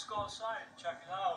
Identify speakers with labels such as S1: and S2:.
S1: Let's go outside and check it out.